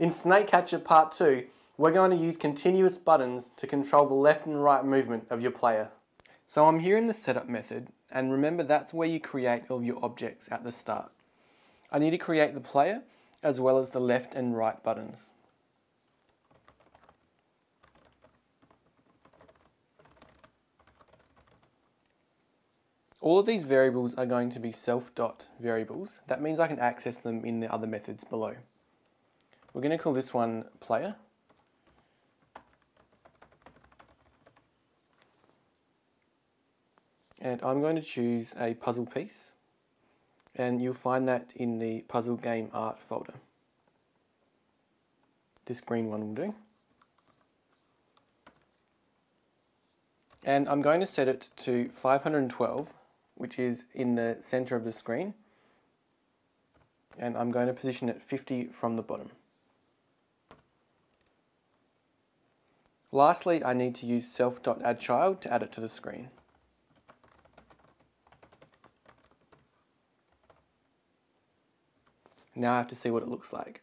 In Snakecatcher Part 2, we're going to use continuous buttons to control the left and right movement of your player. So I'm here in the setup method, and remember that's where you create all your objects at the start. I need to create the player, as well as the left and right buttons. All of these variables are going to be self-dot variables. That means I can access them in the other methods below. We're going to call this one player. And I'm going to choose a puzzle piece. And you'll find that in the puzzle game art folder. This green one will do. And I'm going to set it to 512 which is in the center of the screen. And I'm going to position it 50 from the bottom. Lastly, I need to use self.addChild to add it to the screen. Now I have to see what it looks like.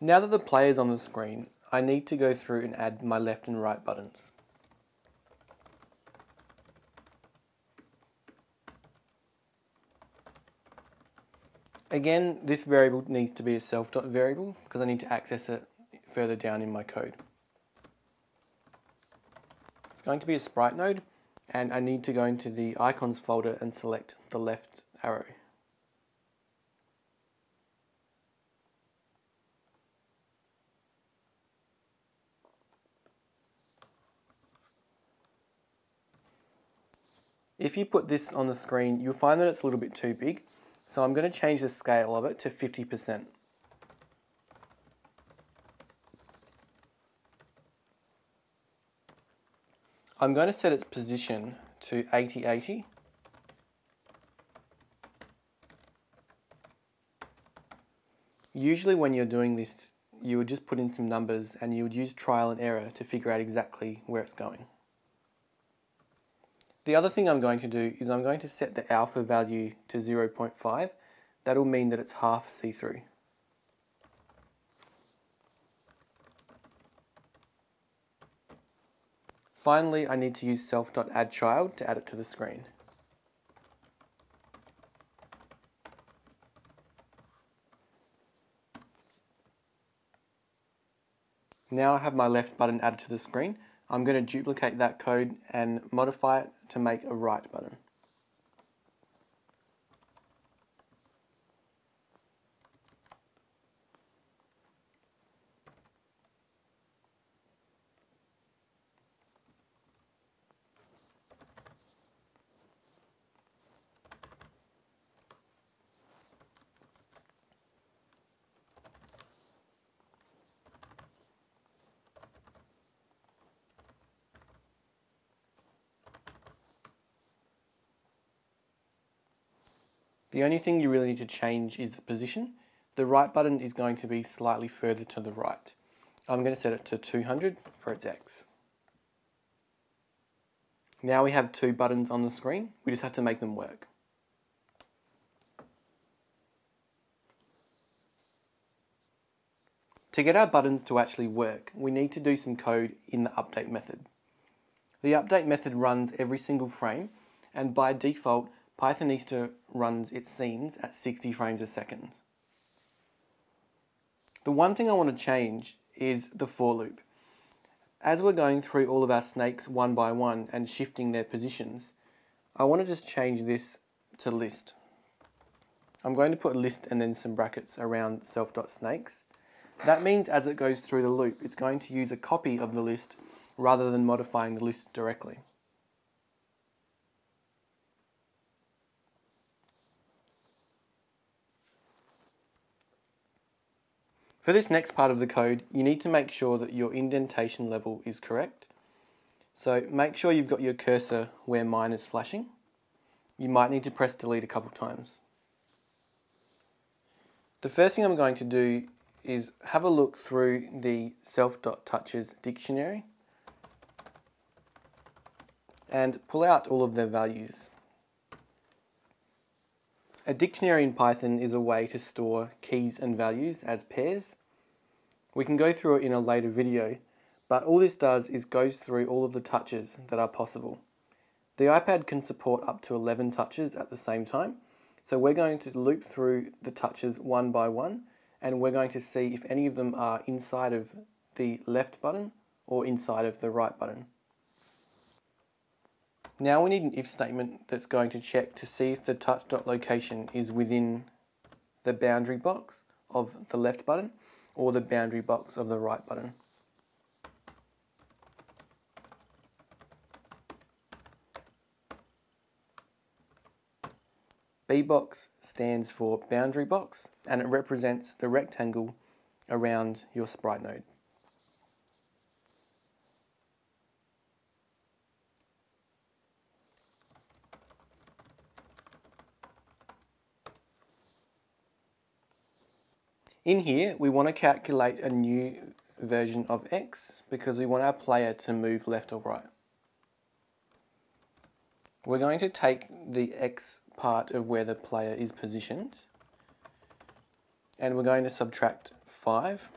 Now that the player is on the screen, I need to go through and add my left and right buttons. Again, this variable needs to be a self-dot variable because I need to access it further down in my code. It's going to be a sprite node and I need to go into the icons folder and select the left arrow. If you put this on the screen, you'll find that it's a little bit too big. So I'm going to change the scale of it to 50%. I'm going to set its position to 8080. Usually when you're doing this, you would just put in some numbers and you would use trial and error to figure out exactly where it's going. The other thing I'm going to do is I'm going to set the alpha value to 0.5. That'll mean that it's half see-through. Finally, I need to use self.addChild to add it to the screen. Now I have my left button added to the screen. I'm going to duplicate that code and modify it to make a right button. The only thing you really need to change is the position. The right button is going to be slightly further to the right. I'm going to set it to 200 for its X. Now we have two buttons on the screen, we just have to make them work. To get our buttons to actually work, we need to do some code in the update method. The update method runs every single frame, and by default, Pythonista runs its scenes at 60 frames a second. The one thing I want to change is the for loop. As we're going through all of our snakes one by one and shifting their positions, I want to just change this to list. I'm going to put list and then some brackets around self.snakes. That means as it goes through the loop, it's going to use a copy of the list rather than modifying the list directly. For this next part of the code, you need to make sure that your indentation level is correct. So make sure you've got your cursor where mine is flashing. You might need to press delete a couple times. The first thing I'm going to do is have a look through the self.touches dictionary and pull out all of their values. A dictionary in Python is a way to store keys and values as pairs. We can go through it in a later video, but all this does is goes through all of the touches that are possible. The iPad can support up to 11 touches at the same time, so we're going to loop through the touches one by one, and we're going to see if any of them are inside of the left button or inside of the right button. Now we need an if statement that's going to check to see if the touch dot location is within the boundary box of the left button or the boundary box of the right button. B box stands for boundary box and it represents the rectangle around your sprite node. In here, we want to calculate a new version of x because we want our player to move left or right. We're going to take the x part of where the player is positioned and we're going to subtract 5.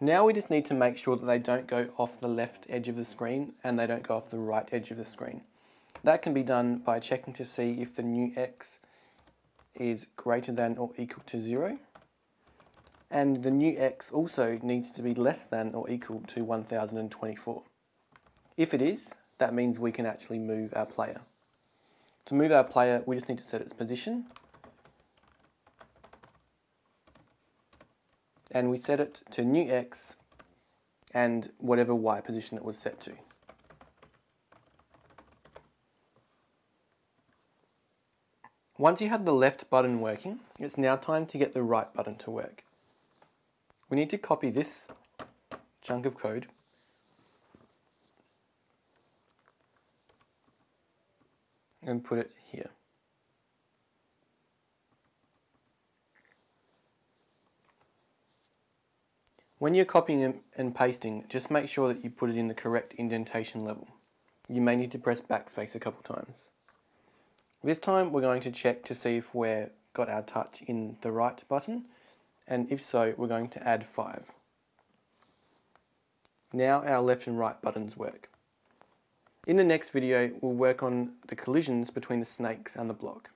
Now we just need to make sure that they don't go off the left edge of the screen and they don't go off the right edge of the screen. That can be done by checking to see if the new x is greater than or equal to 0. And the new x also needs to be less than or equal to 1024. If it is, that means we can actually move our player. To move our player, we just need to set its position. And we set it to new x and whatever y position it was set to. Once you have the left button working, it's now time to get the right button to work. We need to copy this chunk of code and put it here. When you're copying and pasting, just make sure that you put it in the correct indentation level. You may need to press backspace a couple times. This time we're going to check to see if we've got our touch in the right button and if so we're going to add 5. Now our left and right buttons work. In the next video we'll work on the collisions between the snakes and the block.